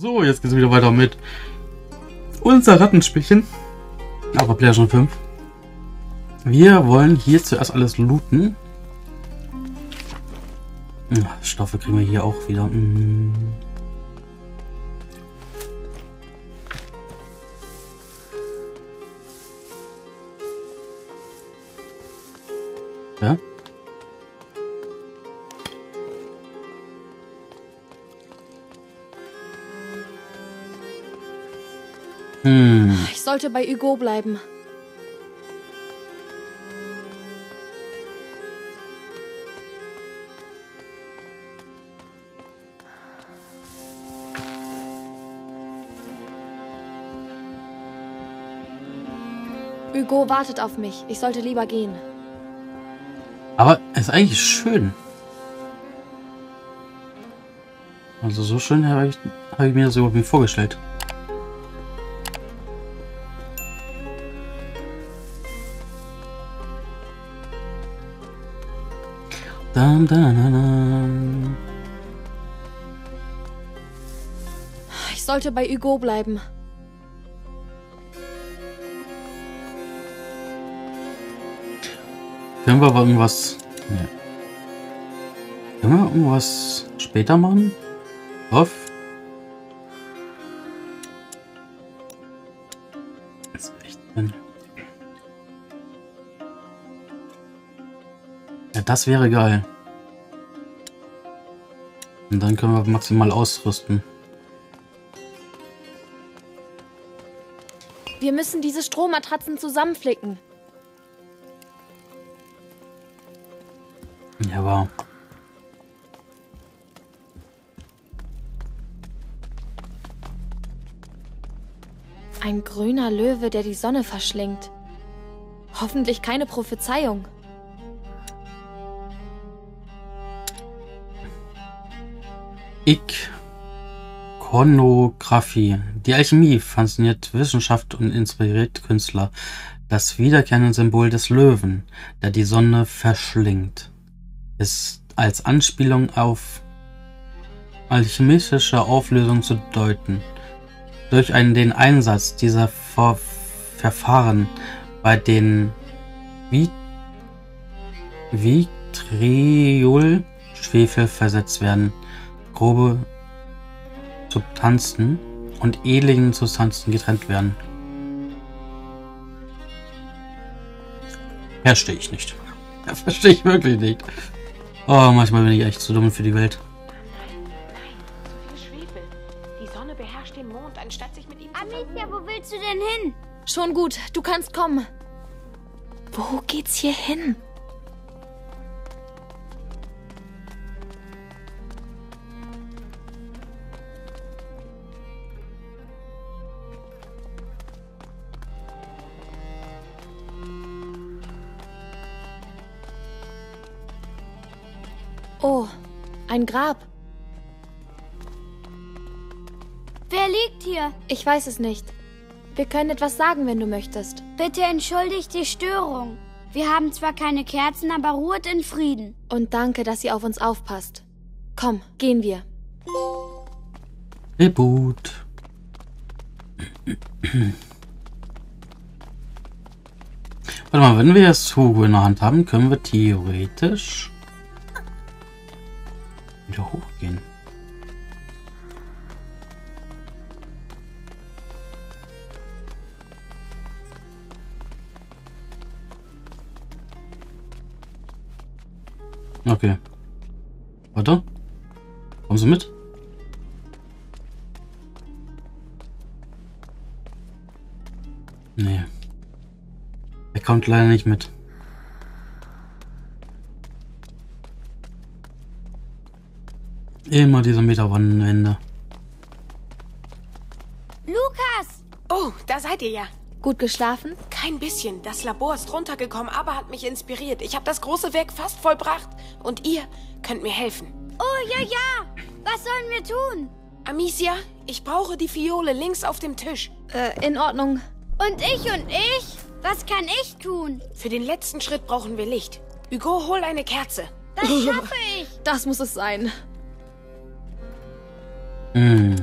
So, jetzt geht's wieder weiter mit unser Rattenspielchen. Aber Player schon 5. Wir wollen hier zuerst alles looten. Stoffe kriegen wir hier auch wieder. Hm. Ja? Ich sollte bei Hugo bleiben. Hugo wartet auf mich. Ich sollte lieber gehen. Aber es ist eigentlich schön. Also so schön habe ich, hab ich mir das überhaupt nicht vorgestellt. Dum, dum, dum, ich sollte bei Hugo bleiben. Können wir aber irgendwas... Nee. Können wir irgendwas später machen? Hoff. Das echt drin. Ja, das wäre geil. Und dann können wir maximal ausrüsten. Wir müssen diese Strohmatratzen zusammenflicken. Ja, aber... Ein grüner Löwe, der die Sonne verschlingt. Hoffentlich keine Prophezeiung. Ikonographie. Die Alchemie fasziniert Wissenschaft und inspiriert Künstler. Das wiederkehrende Symbol des Löwen, der die Sonne verschlingt ist als Anspielung auf alchemistische Auflösung zu deuten. Durch einen, den Einsatz dieser Ver Verfahren bei den Vit Vitriol Schwefel versetzt werden, grobe Substanzen und edlen Substanzen getrennt werden. Verstehe ich nicht. Verstehe ich wirklich nicht. Oh, manchmal bin ich echt zu dumm für die Welt. Amicia, wo willst du denn hin? Schon gut, du kannst kommen. Wo geht's hier hin? Ein Grab. Wer liegt hier? Ich weiß es nicht. Wir können etwas sagen, wenn du möchtest. Bitte entschuldigt die Störung. Wir haben zwar keine Kerzen, aber ruhet in Frieden. Und danke, dass ihr auf uns aufpasst. Komm, gehen wir. Reboot. Warte mal, wenn wir das Hugo in der Hand haben, können wir theoretisch wieder hochgehen. Okay. Warte. Kommen Sie mit? Nee. Er kommt leider nicht mit. Immer diese Meterwannenwände. Lukas! Oh, da seid ihr ja. Gut geschlafen? Kein bisschen. Das Labor ist runtergekommen, aber hat mich inspiriert. Ich habe das große Werk fast vollbracht. Und ihr könnt mir helfen. Oh, ja, ja. Was sollen wir tun? Amicia, ich brauche die Fiole links auf dem Tisch. Äh, in Ordnung. Und ich und ich? Was kann ich tun? Für den letzten Schritt brauchen wir Licht. Hugo, hol eine Kerze. Das schaffe ich. Das muss es sein. Hm.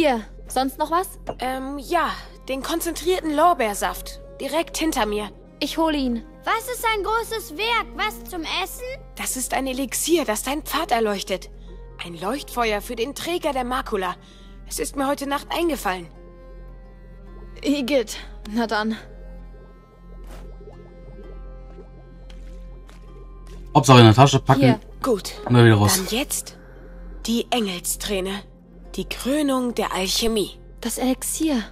Hier, sonst noch was? Ähm, ja, den konzentrierten Lorbeersaft. Direkt hinter mir. Ich hole ihn. Was ist ein großes Werk? Was zum Essen? Das ist ein Elixier, das deinen Pfad erleuchtet. Ein Leuchtfeuer für den Träger der Makula. Es ist mir heute Nacht eingefallen. Igitt. Na dann. Hauptsache in der Tasche packen Hier. Gut. und dann wieder raus. Dann jetzt die Engelsträne. Die Krönung der Alchemie. Das Elixier.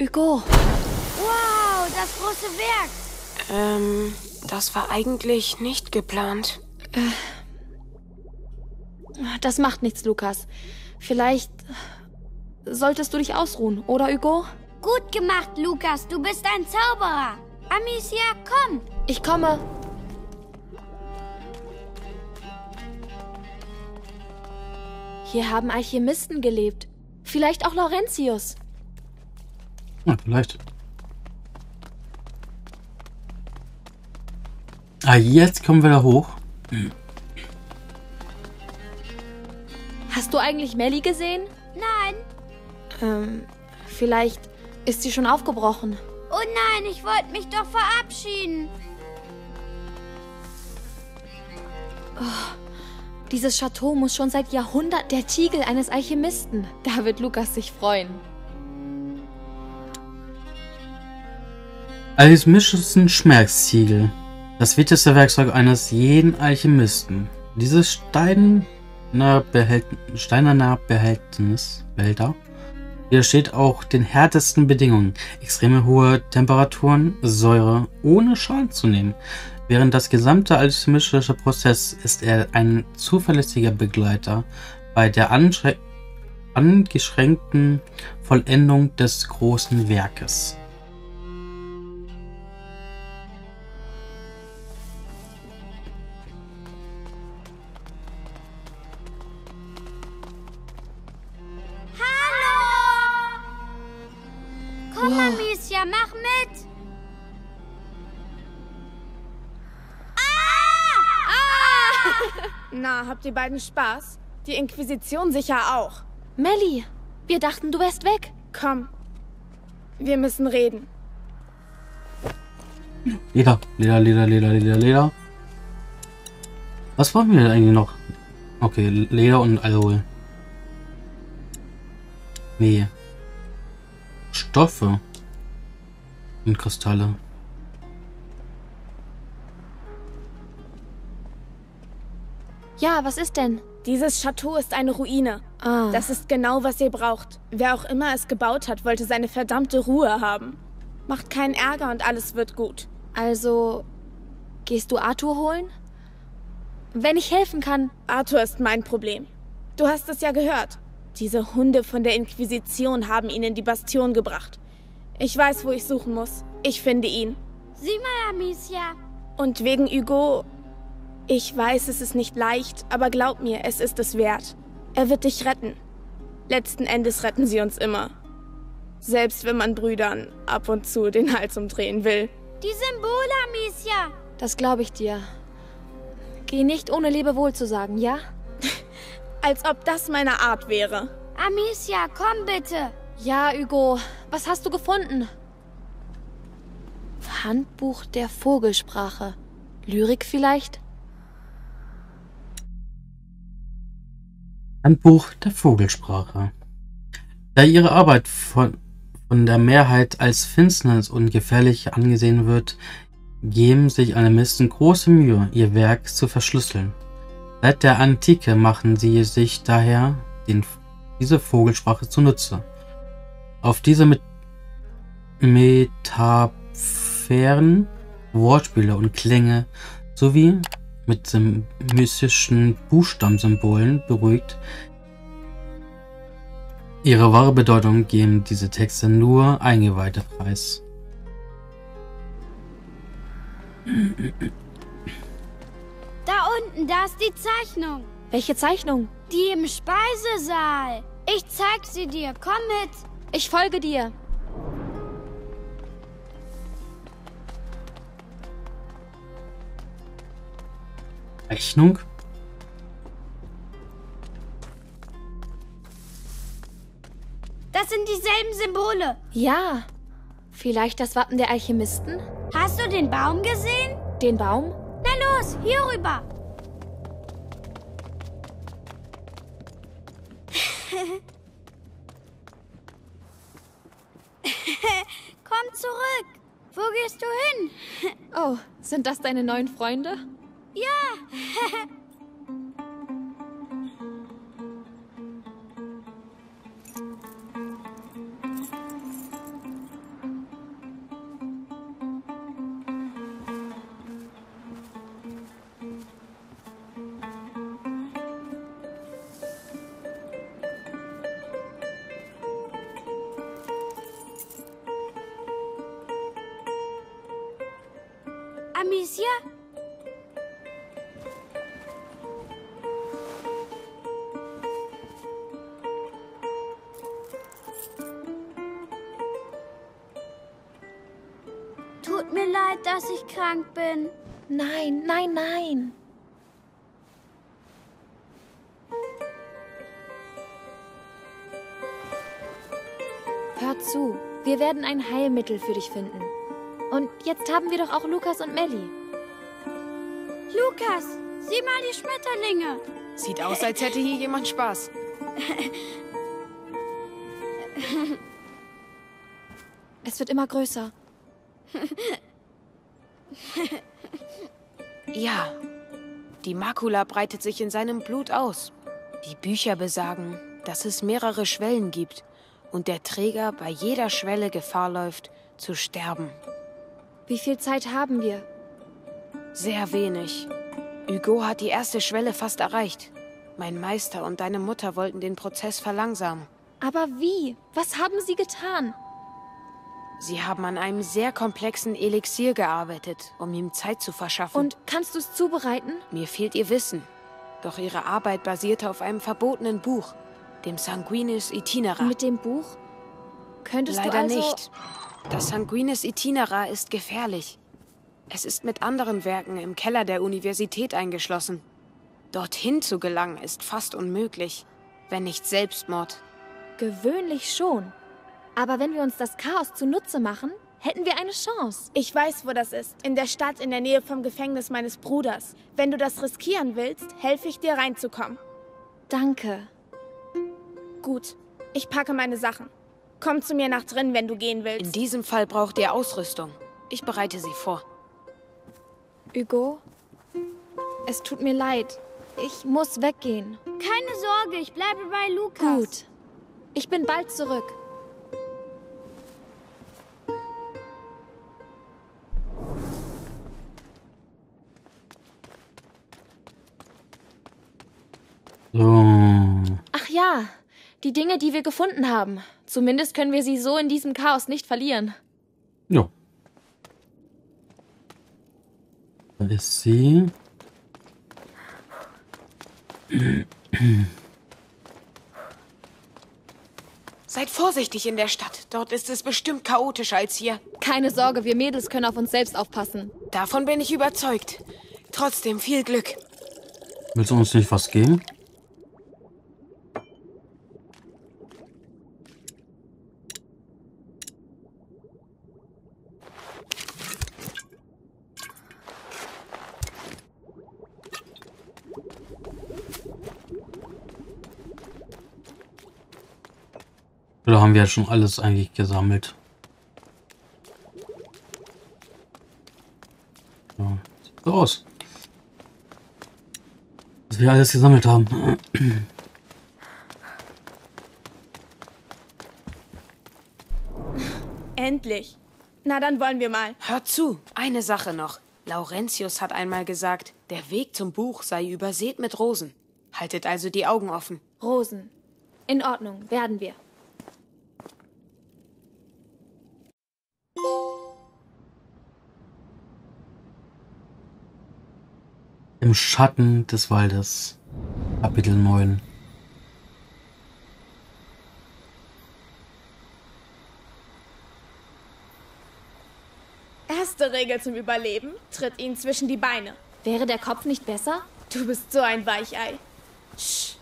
Hugo. Wow, das große Werk. Ähm, das war eigentlich nicht geplant. Das macht nichts, Lukas. Vielleicht solltest du dich ausruhen, oder Hugo? Gut gemacht, Lukas. Du bist ein Zauberer. Amicia, komm. Ich komme. Hier haben Alchemisten gelebt. Vielleicht auch Laurentius. Ja, vielleicht. Ah, jetzt kommen wir da hoch. Hast du eigentlich Melly gesehen? Nein. Ähm, vielleicht ist sie schon aufgebrochen. Oh nein, ich wollte mich doch verabschieden. Dieses Chateau muss schon seit Jahrhunderten der Tiegel eines Alchemisten. Da wird Lukas sich freuen. Alchemischen Schmerziegel. Das wichtigste Werkzeug eines jeden Alchemisten. Dieses steinerner steinerner Behältnis, Behälter, widersteht auch den härtesten Bedingungen. Extreme hohe Temperaturen, Säure, ohne Schaden zu nehmen. Während das gesamte alchemische Prozess ist er ein zuverlässiger Begleiter bei der angeschränkten Vollendung des großen Werkes. Hallo. Komm, Amicia, mach mit. Na, habt ihr beiden Spaß? Die Inquisition sicher auch. Melly, wir dachten, du wärst weg. Komm. Wir müssen reden. Leder, Leder, Leder, Leder, Leder, Leder. Was brauchen wir denn eigentlich noch? Okay, Leder und Alkohol. Nee. Stoffe. Und Kristalle. Ja, was ist denn? Dieses Chateau ist eine Ruine. Ah, Das ist genau, was ihr braucht. Wer auch immer es gebaut hat, wollte seine verdammte Ruhe haben. Macht keinen Ärger und alles wird gut. also gehst du Arthur holen? Wenn ich helfen kann. Arthur ist mein Problem. Du hast es ja gehört. Diese Hunde von der Inquisition haben ihn in die Bastion gebracht. Ich weiß, wo ich suchen muss. Ich finde ihn. Sieh mal, Amicia. Und wegen Hugo. Ich weiß, es ist nicht leicht, aber glaub mir, es ist es wert. Er wird dich retten. Letzten Endes retten sie uns immer. Selbst wenn man Brüdern ab und zu den Hals umdrehen will. Die Symbole, Amicia. Das glaube ich dir. Geh nicht ohne Lebewohl zu sagen, ja? Als ob das meine Art wäre. Amicia, komm bitte. Ja, Hugo. Was hast du gefunden? Handbuch der Vogelsprache. Lyrik vielleicht? Handbuch der Vogelsprache. Da ihre Arbeit von, von der Mehrheit als Finsternis und gefährlich angesehen wird, geben sich Animisten große Mühe, ihr Werk zu verschlüsseln. Seit der Antike machen sie sich daher den, diese Vogelsprache zunutze. Auf diese mit Metaphern, Wortspiele und Klänge sowie mit mystischen Buchstabensymbolen beruhigt. Ihre wahre Bedeutung geben diese Texte nur Eingeweihte preis. Da unten, da ist die Zeichnung. Welche Zeichnung? Die im Speisesaal. Ich zeig sie dir. Komm mit. Ich folge dir. Rechnung? Das sind dieselben Symbole. Ja. Vielleicht das Wappen der Alchemisten? Hast du den Baum gesehen? Den Baum? Na los, hier rüber. Komm zurück. Wo gehst du hin? Oh, sind das deine neuen Freunde? Ja. Amicia? wir werden ein Heilmittel für dich finden. Und jetzt haben wir doch auch Lukas und Melly. Lukas, sieh mal die Schmetterlinge. Sieht aus, als hätte hier jemand Spaß. Es wird immer größer. Ja, die Makula breitet sich in seinem Blut aus. Die Bücher besagen, dass es mehrere Schwellen gibt und der Träger bei jeder Schwelle Gefahr läuft, zu sterben. Wie viel Zeit haben wir? Sehr wenig. Hugo hat die erste Schwelle fast erreicht. Mein Meister und deine Mutter wollten den Prozess verlangsamen. Aber wie? Was haben sie getan? Sie haben an einem sehr komplexen Elixier gearbeitet, um ihm Zeit zu verschaffen. Und kannst du es zubereiten? Mir fehlt ihr Wissen. Doch ihre Arbeit basierte auf einem verbotenen Buch, dem Sanguinis Itinera. Mit dem Buch? Könntest Leider du also... nicht. Das Sanguinis Itinera ist gefährlich. Es ist mit anderen Werken im Keller der Universität eingeschlossen. Dorthin zu gelangen ist fast unmöglich, wenn nicht Selbstmord. Gewöhnlich schon. Aber wenn wir uns das Chaos zunutze machen, hätten wir eine Chance. Ich weiß, wo das ist. In der Stadt in der Nähe vom Gefängnis meines Bruders. Wenn du das riskieren willst, helfe ich dir reinzukommen. Danke. Gut, ich packe meine Sachen. Komm zu mir nach drin, wenn du gehen In willst. diesem Fall braucht ihr Ausrüstung. Ich bereite sie vor. Hugo, es tut mir leid. Ich muss weggehen. Keine Sorge, ich bleibe bei Lukas. Gut. Ich bin bald zurück. Die Dinge, die wir gefunden haben. Zumindest können wir sie so in diesem Chaos nicht verlieren. Ja. Da ist sie. Seid vorsichtig in der Stadt. Dort ist es bestimmt chaotischer als hier. Keine Sorge, wir Mädels können auf uns selbst aufpassen. Davon bin ich überzeugt. Trotzdem viel Glück. Willst du uns nicht was geben? Oder haben wir ja schon alles eigentlich gesammelt? Ja, sieht so aus. Was wir alles gesammelt haben. Endlich. Na, dann wollen wir mal. Hört zu, eine Sache noch. Laurentius hat einmal gesagt, der Weg zum Buch sei übersät mit Rosen. Haltet also die Augen offen. Rosen. In Ordnung, werden wir. Im Schatten des Waldes. Kapitel 9. Erste Regel zum Überleben: Tritt ihn zwischen die Beine. Wäre der Kopf nicht besser? Du bist so ein Weichei. Sch,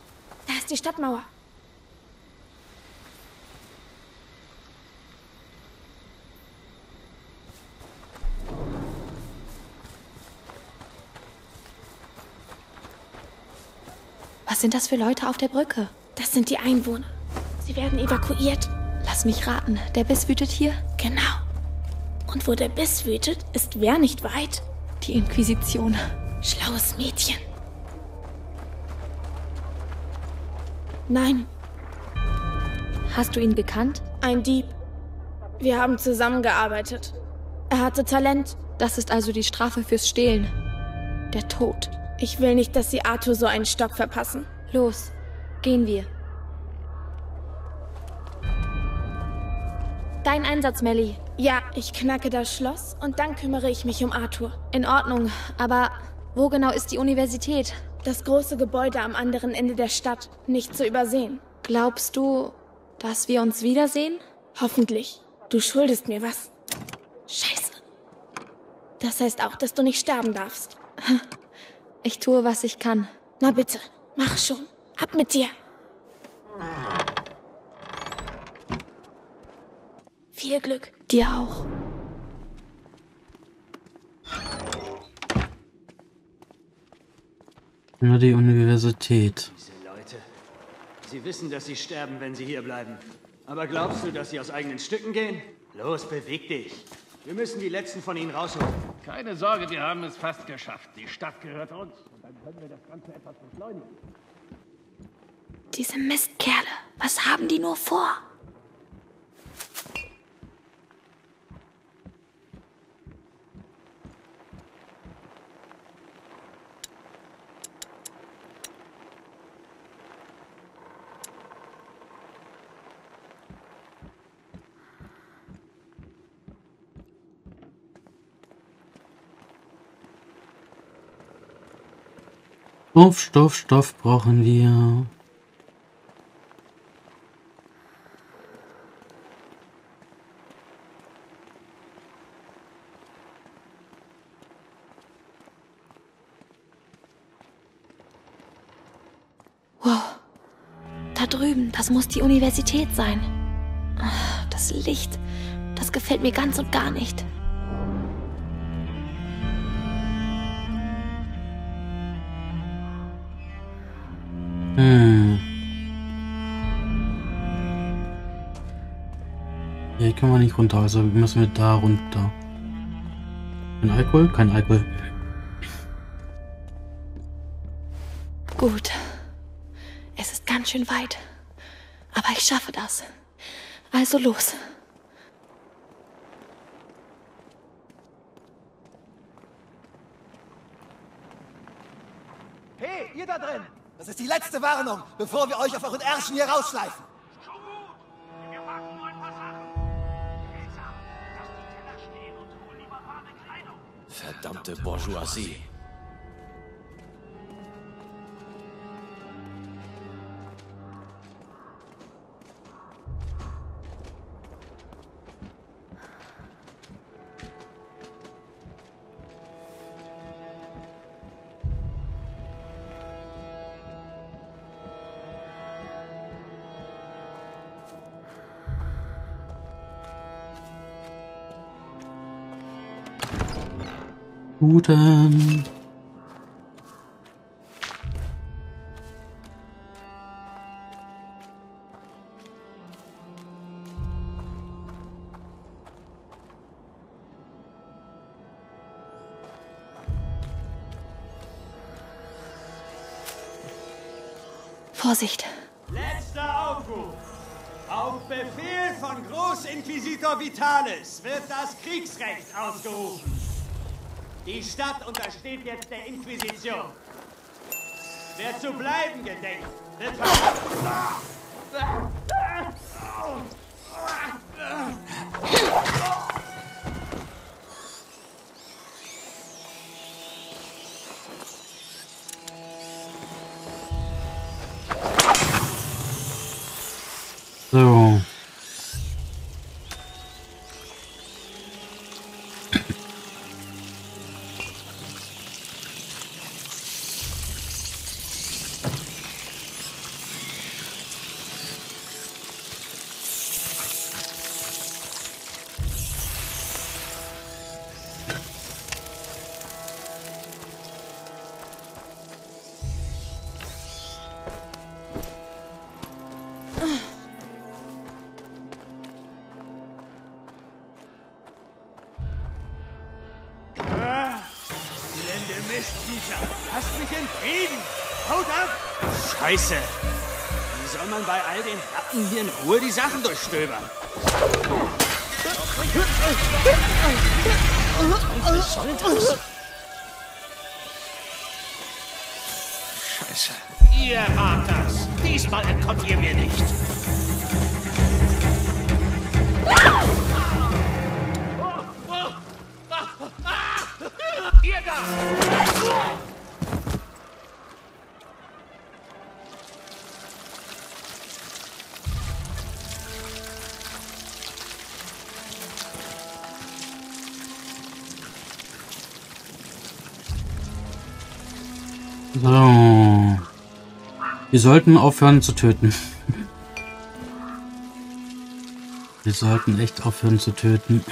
da ist die Stadtmauer. Was sind das für Leute auf der Brücke? Das sind die Einwohner. Sie werden evakuiert. Lass mich raten, der Biss wütet hier? Genau. Und wo der Biss wütet, ist wer nicht weit? Die Inquisition. Schlaues Mädchen. Nein, Hast du ihn gekannt? ein Dieb. Wir haben zusammengearbeitet. Er hatte Talent. Das ist also die Strafe fürs Stehlen. Der Tod. Ich will nicht, dass sie Arthur so einen Stock verpassen. Los, gehen wir. Dein Einsatz, Melly. Ja, ich knacke das Schloss und dann kümmere ich mich um Arthur. In Ordnung, aber wo genau ist die Universität? Das große Gebäude am anderen Ende der Stadt. Nicht zu übersehen. Glaubst du, dass wir uns wiedersehen? Hoffentlich. Du schuldest mir was. Scheiße. Das heißt auch, dass du nicht sterben darfst. Ich tue, was ich kann. Na bitte, mach schon. Ab mit dir. Viel Glück. Dir auch. Nur die Universität. Diese Leute. Sie wissen, dass sie sterben, wenn sie hier bleiben. Aber glaubst du, dass sie aus eigenen Stücken gehen? Los, beweg dich. Wir müssen die letzten von ihnen rausholen. Keine Sorge, wir haben es fast geschafft. Die Stadt gehört uns. Und dann können wir das Ganze etwas beschleunigen. Diese Mistkerle. Was haben die nur vor? Stoff, Stoff, Stoff brauchen wir. Wow. Da drüben, das muss die Universität sein. Ah, Das Licht, das gefällt mir ganz und gar nicht. Können wir nicht runter, also müssen wir da runter. Kein Alkohol? Kein Alkohol. Gut. Es ist ganz schön weit. Aber ich schaffe das. Also los. Hey, ihr da drin! Das ist die letzte Warnung, bevor wir euch auf euren Ärschen hier rausschleifen. Verdammte Bourgeoisie. Guten. Vorsicht. Letzter Aufruf. Auf Befehl von Großinquisitor Vitalis wird das Kriegsrecht ausgerufen. Die Stadt untersteht jetzt der Inquisition. Wer zu bleiben gedenkt, wird Mistviecher! Scheiße! Wie soll man bei all den Ratten hier in Ruhe die Sachen durchstöbern? Scheiße. Ihr wart das. Diesmal entkommt ihr mir nicht. Wir sollten aufhören zu töten. Wir sollten echt aufhören zu töten.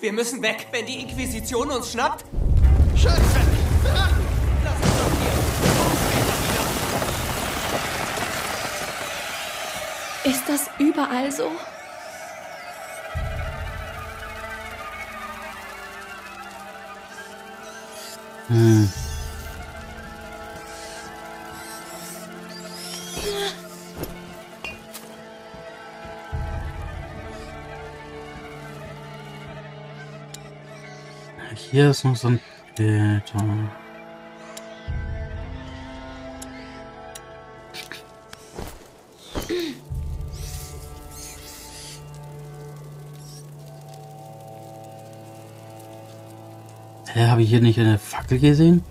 Wir müssen weg, wenn die Inquisition uns schnappt. Drachen! Lass uns doch hier. Ist das überall so? Hier ist ein Peter. Hä, habe ich hier nicht eine Fackel gesehen?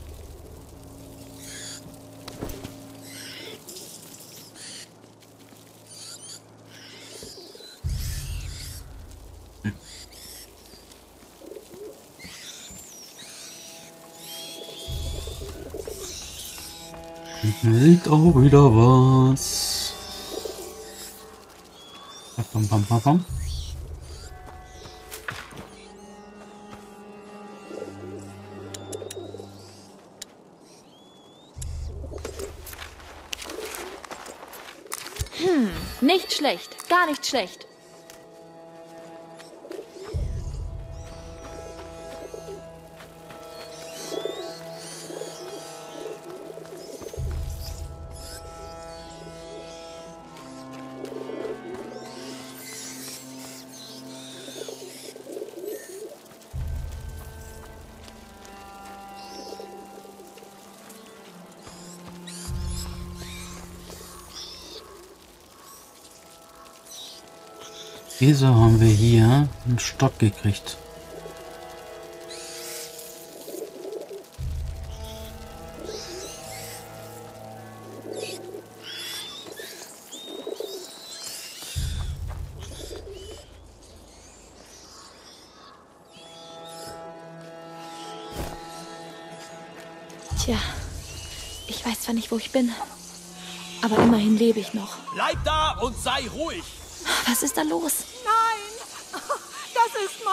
Liegt auch wieder was. Bam, bam, bam, bam. Nicht schlecht, gar nicht schlecht. Wieso haben wir hier einen Stock gekriegt? Tja, ich weiß zwar nicht, wo ich bin, aber immerhin lebe ich noch. Bleib da und sei ruhig. Was ist da los?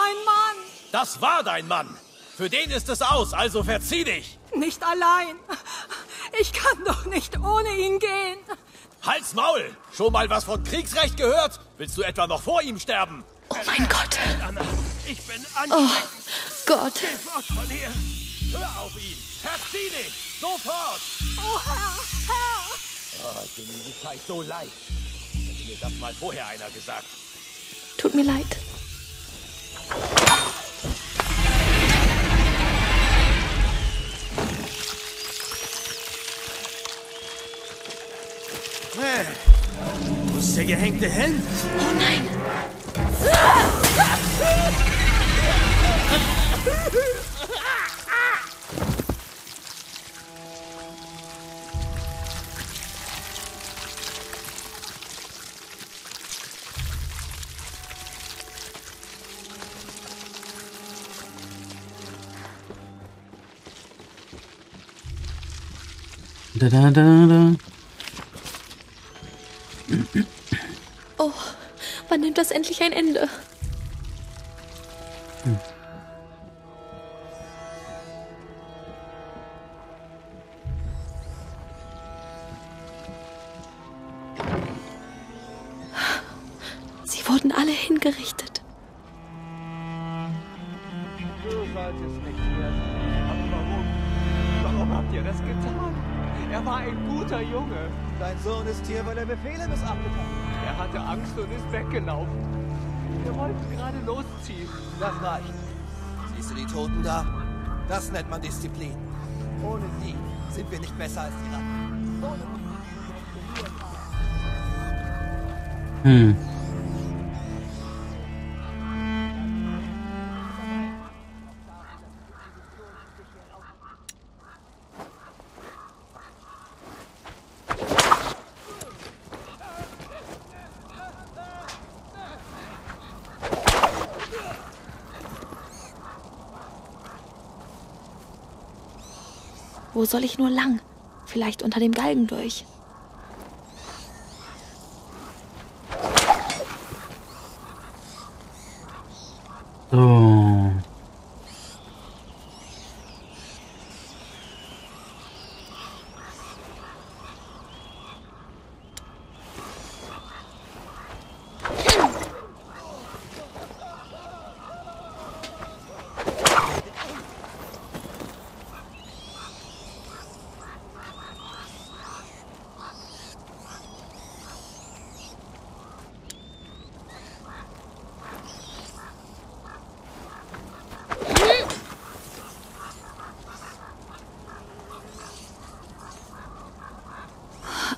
Mein Mann! Das war dein Mann. Für den ist es aus, also verzieh dich. Nicht allein! Ich kann doch nicht ohne ihn gehen! Halt's Maul. Schon mal was von Kriegsrecht gehört? Willst du etwa noch vor ihm sterben? Oh mein Gott! Anna, ich bin Oh angeschreckt. Gott! Fort von hier. Hör auf ihn. Verzieh dich. Sofort. Oh Herr, Herr! Oh, ich bin mir die Zeit so leid. Hätte mir das mal vorher einer gesagt. Tut mir leid. Ist der gehängte hin? Oh nein! Da, da, da, da. Oh, wann nimmt das endlich ein Ende? Toten da? Das nennt man Disziplin. Ohne die sind wir nicht besser als die Ratten. Hm. Soll ich nur lang? Vielleicht unter dem Galgen durch. So.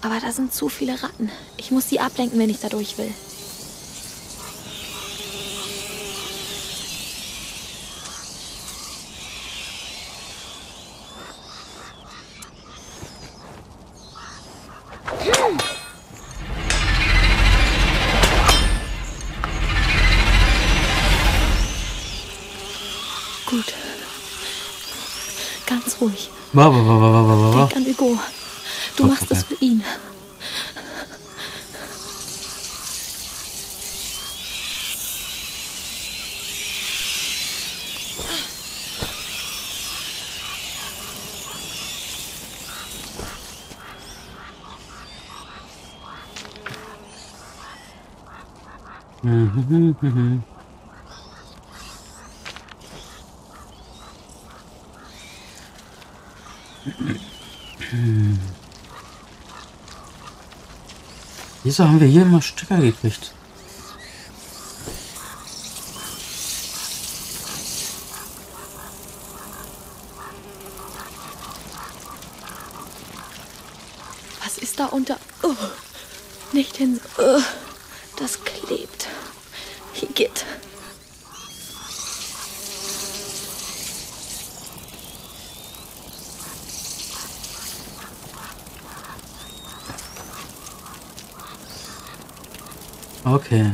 Aber da sind zu viele Ratten. Ich muss sie ablenken, wenn ich da durch will. Gut. Ganz ruhig wa, wa, wa. Denk an Hugo. Du Okay. machst es für ihn. Mhm, mhm. Wieso haben wir hier immer Stücke gekriegt? Was ist da unter? Oh, nicht hin. Oh, das klebt. Igitt. Okay.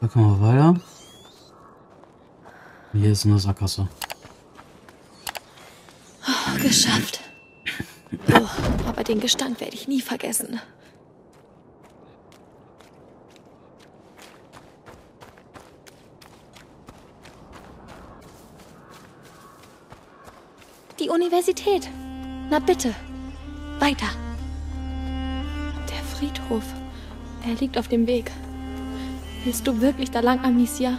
Da kommen wir weiter. Hier ist eine Sackgasse. Oh, geschafft. Oh, aber den Gestank werde ich nie vergessen. Die Universität. Na bitte. Weiter. Der Friedhof. Er liegt auf dem Weg. Willst du wirklich da lang, Amicia?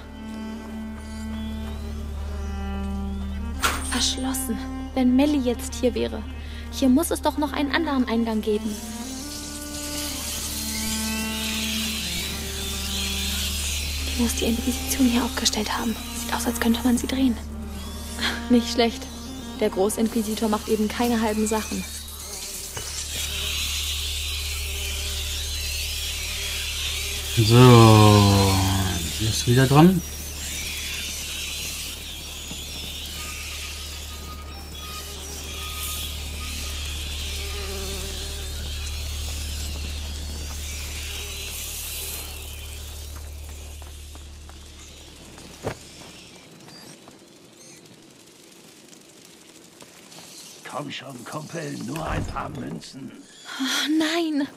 Verschlossen. Wenn Melly jetzt hier wäre. Hier muss es doch noch einen anderen Eingang geben. Die muss die Inquisition hier aufgestellt haben. Sieht aus, als könnte man sie drehen. Nicht schlecht. Der Großinquisitor macht eben keine halben Sachen. So, sie ist wieder dran. Schon, Kumpel, nur ein paar Münzen. Oh, nein.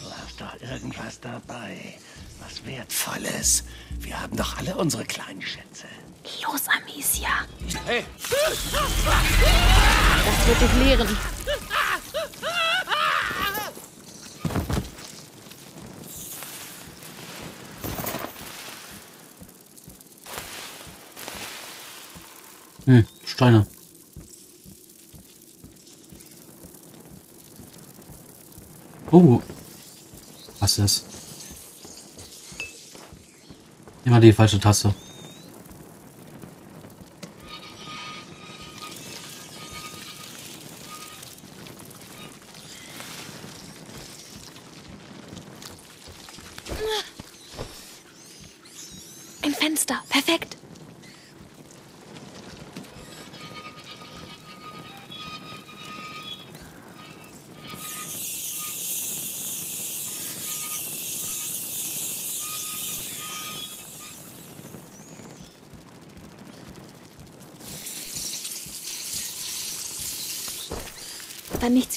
Du hast doch irgendwas dabei. Was Wertvolles. Wir haben doch alle unsere kleinen Schätze. Los, Amicia. Hey! Das wird dich lehren. Hm, Steine. Oh. Was ist? Immer die falsche Taste.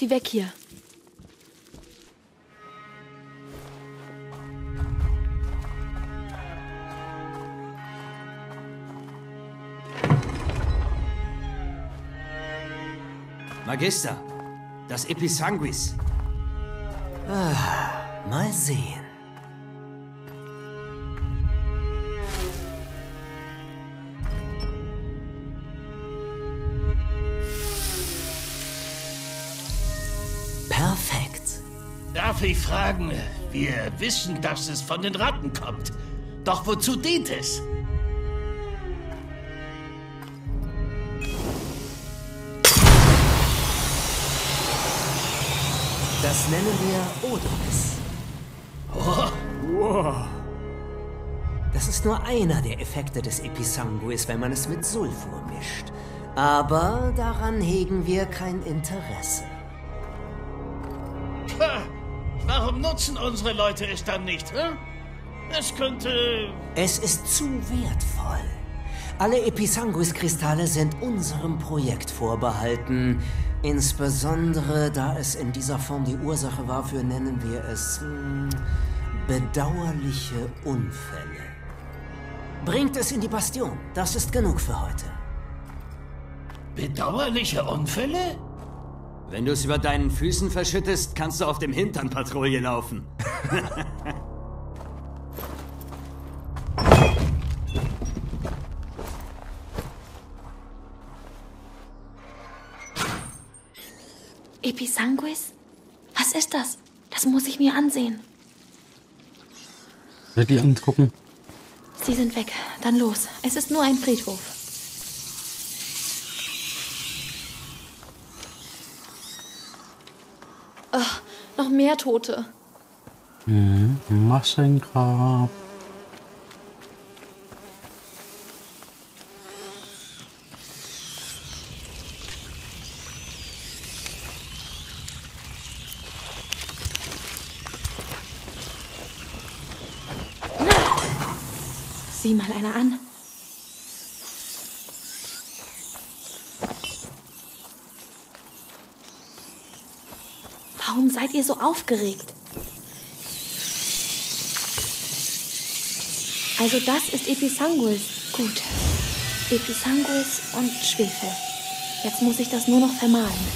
Wie weg hier. Magister, das Episanguis. Ah, mal sehen. Darf ich fragen? Wir wissen, dass es von den Ratten kommt. Doch wozu dient es? Das nennen wir Odoris. Oh, Das ist nur einer der Effekte des Episanguis, wenn man es mit Sulfur mischt. Aber daran hegen wir kein Interesse. Warum nutzen unsere Leute es dann nicht? Hä? Es könnte... Es ist zu wertvoll. Alle Episanguis-Kristalle sind unserem Projekt vorbehalten. Insbesondere da es in dieser Form die Ursache war für, nennen wir es, hm, bedauerliche Unfälle. Bringt es in die Bastion. Das ist genug für heute. Bedauerliche Unfälle? Wenn du es über deinen Füßen verschüttest, kannst du auf dem Hintern Patrouille laufen. Episanguis? Was ist das? Das muss ich mir ansehen. Soll ich die angucken? Sie sind weg. Dann los. Es ist nur ein Friedhof. Ach, noch mehr Tote. Mhm. Massengrab. Sieh mal einer an. Warum seid ihr so aufgeregt? Also das ist Episanguis. Gut. Episanguis und Schwefel. Jetzt muss ich das nur noch vermahlen.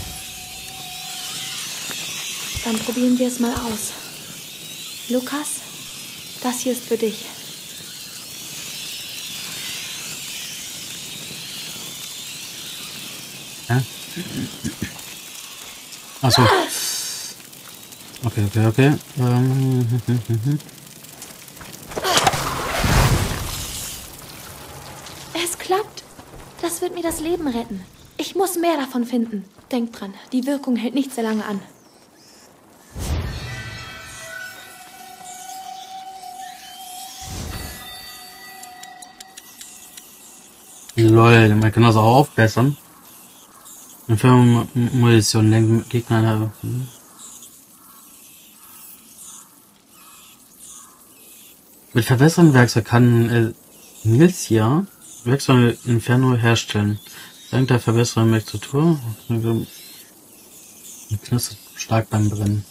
Dann probieren wir es mal aus. Lukas, das hier ist für dich. Hä? Achso. Okay, okay, okay. Ähm, Es klappt. Das wird mir das Leben retten. Ich muss mehr davon finden. Denk dran, die Wirkung hält nicht sehr lange an. Lol, man kann das auch aufbessern. Für Munition lenken Gegner. Hm. Mit verbesserten Werkzeug kann äh, Nilsia Werkzeuge Inferno herstellen. Dank der verbesserten Textur knistert stark beim Brennen.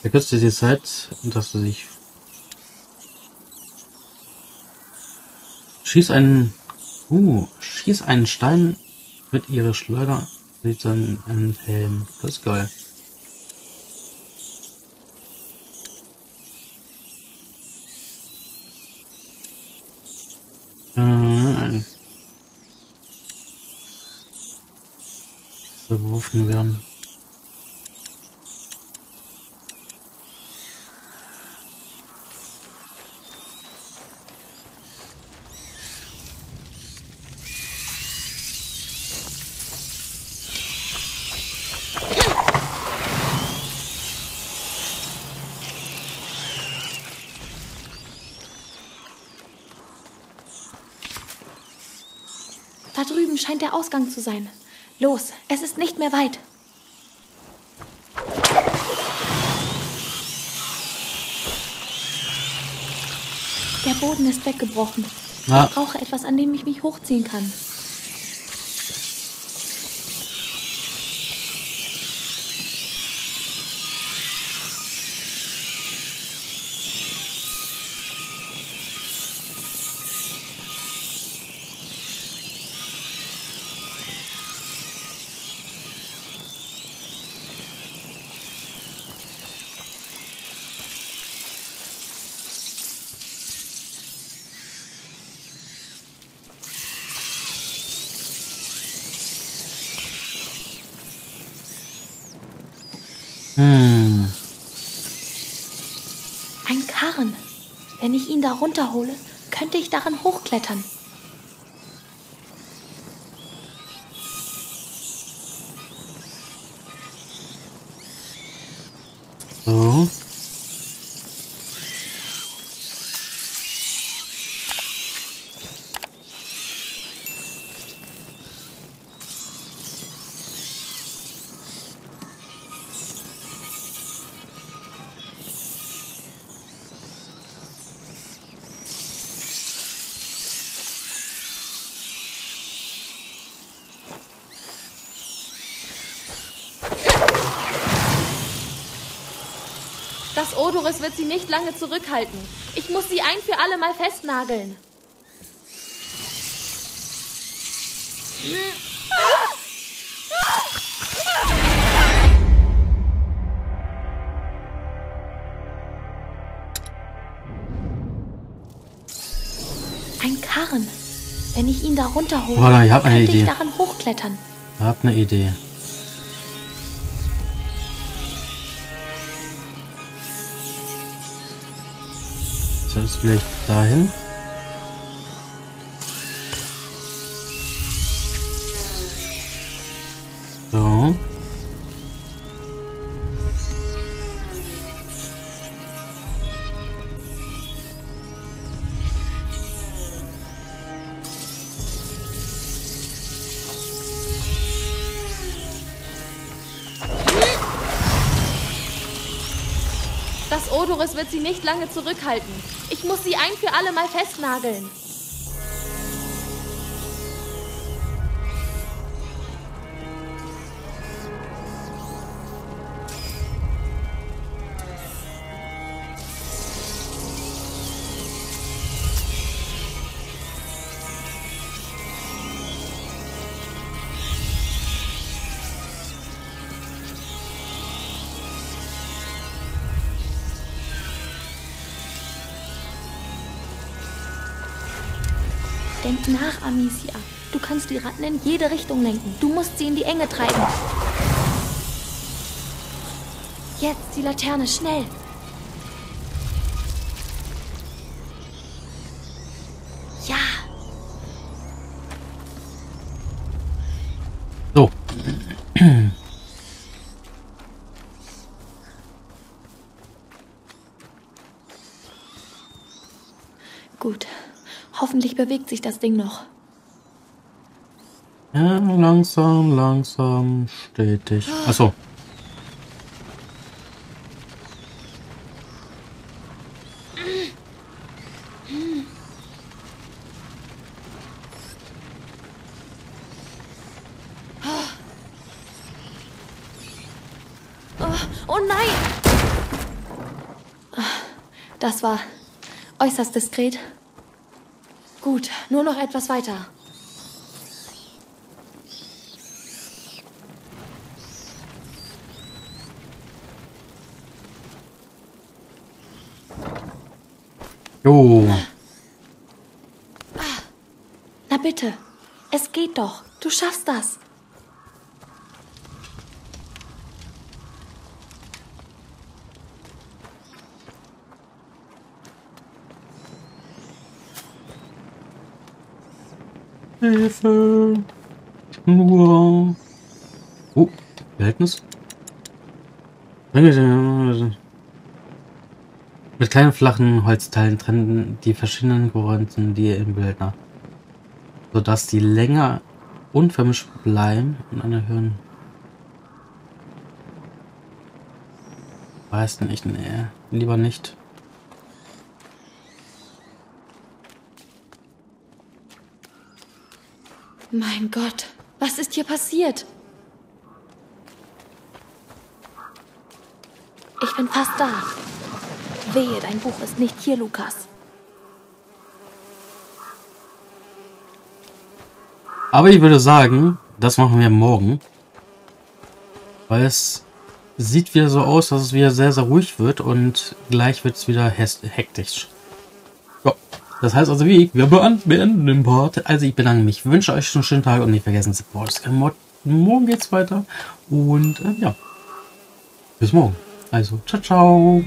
Verkürzt die Zeit, dass du dich Schieß einen, uh, schieß einen Stein mit ihrer Schleuder, sieht dann einen Helm. Das ist geil. Berufen werden. Da drüben scheint der Ausgang zu sein. Los, es ist nicht mehr weit. Der Boden ist weggebrochen. Ah. Ich brauche etwas, an dem ich mich hochziehen kann. Hm. Ein Karren. Wenn ich ihn da runterhole, könnte ich daran hochklettern. Odoris wird sie nicht lange zurückhalten. Ich muss sie ein für alle Mal festnageln. Ein Karren. Wenn ich ihn da runterhole, Voilà, ich hab eine könnte ich Idee. daran hochklettern. Ich hab eine Idee. Selbst vielleicht dahin. Wird sie nicht lange zurückhalten. Ich muss sie ein für alle Mal festnageln. Amicia. Du kannst die Ratten in jede Richtung lenken. Du musst sie in die Enge treiben. Jetzt die Laterne, schnell. Ja, So. gut. Hoffentlich bewegt sich das Ding noch. Ja, langsam, langsam, stetig. Achso. Oh, oh nein! Ah, das war äußerst diskret. Gut, nur noch etwas weiter. Jo. Na bitte, es geht doch. Du schaffst das. Hilfe. Nur. Oh, Behältnis. Mit kleinen flachen Holzteilen trennen die verschiedenen Geräume die im Bildner, sodass die länger unvermischt bleiben und eine höheren. Weiß nicht, nee, lieber nicht. Mein Gott, was ist hier passiert? Ich bin fast da. Wehe, dein Buch ist nicht hier, Lukas. Aber ich würde sagen, das machen wir morgen. Weil es sieht wieder so aus, dass es wieder sehr, sehr ruhig wird und gleich wird es wieder hektisch. Ja. Das heißt also wie, wir beenden den Part. Also ich bedanke mich, wünsche euch einen schönen Tag und nicht vergessen, Support. Morgen geht's weiter und äh, ja, bis morgen. Also, ciao, ciao.